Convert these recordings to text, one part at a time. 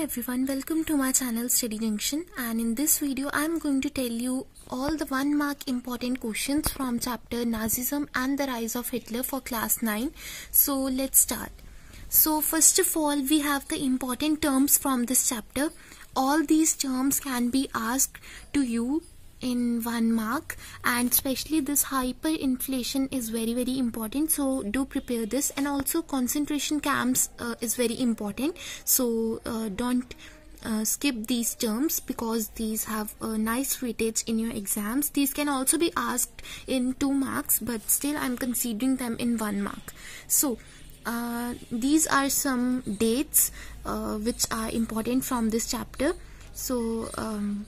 Everyone, welcome to my channel Study Junction and in this video I am going to tell you all the one mark important questions from chapter Nazism and the rise of Hitler for class 9. So let's start. So first of all we have the important terms from this chapter. All these terms can be asked to you in one mark. And especially this hyperinflation is very very important. So do prepare this. And also concentration camps uh, is very important. So uh, don't uh, skip these terms because these have a nice weightage in your exams. These can also be asked in two marks but still i'm considering them in one mark. So uh, these are some dates uh, which are important from this chapter. So um,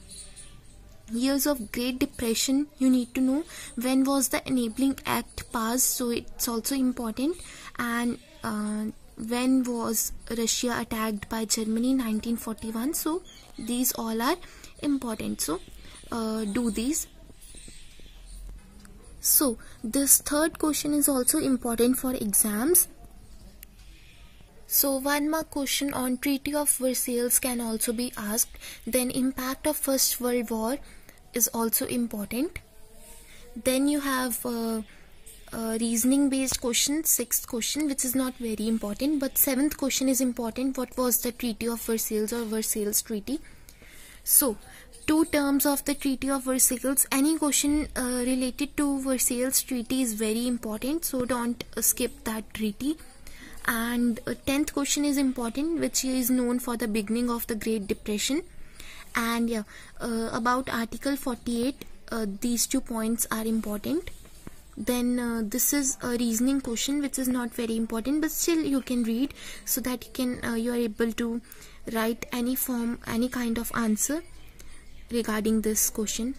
years of great depression you need to know when was the enabling act passed so it's also important. And uh, when was russia attacked by germany 1941 so these all are important. So uh, do these. So this third question is also important for exams. So one mark question on Treaty of Versailles can also be asked. Then impact of First World War is also important. Then you have uh, uh, reasoning based question sixth question which is not very important but seventh question is important. What was the treaty of versailles or versailles treaty? So two terms of the treaty of versailles any question uh, related to versailles treaty is very important so don't skip that treaty. And 10th uh, question is important which is known for the beginning of the great depression and yeah uh, about article 48 uh, these two points are important. Then uh, this is a reasoning question which is not very important but still you can read so that you can uh, you are able to write any form any kind of answer regarding this question.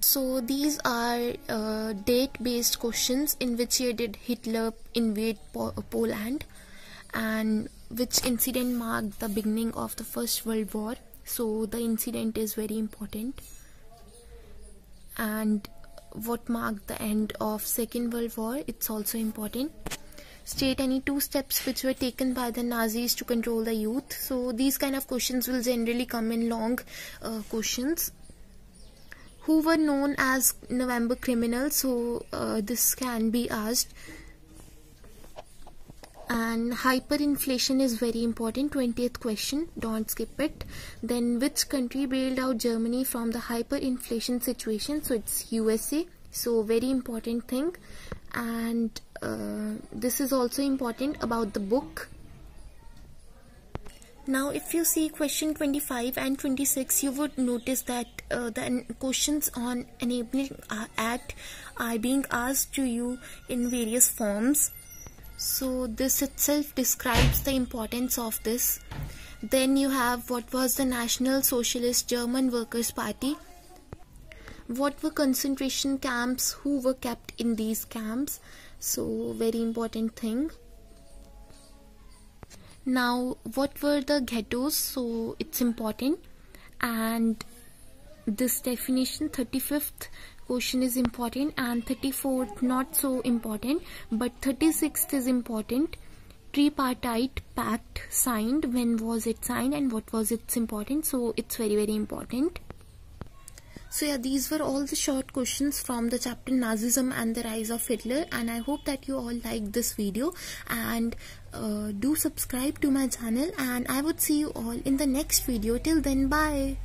So these are uh, date based questions in which year did hitler invade po poland. And which incident marked the beginning of the First World War. So the incident is very important. And what marked the end of Second World War, it's also important. State any two steps which were taken by the Nazis to control the youth. So these kind of questions will generally come in long uh, questions who were known as November criminals. So uh, this can be asked and hyperinflation is very important. 20th question. Don't skip it. Then which country bailed out germany from the hyperinflation situation? So it's usa so very important thing. And uh, this is also important about the book. Now if you see question 25 and 26 you would notice that uh, the questions on enabling act are being asked to you in various forms so this itself describes the importance of this. Then you have what was the national socialist german workers party. What were concentration camps? Who were kept in these camps? So very important thing. Now what were the ghettos? So it's important. And this definition 35th question is important and 34th not so important but 36th is important. Tripartite pact signed when was it signed and what was its important so it's very very important. So yeah these were all the short questions from the chapter nazism and the rise of hitler and i hope that you all liked this video. And uh, do subscribe to my channel and i would see you all in the next video. Till then bye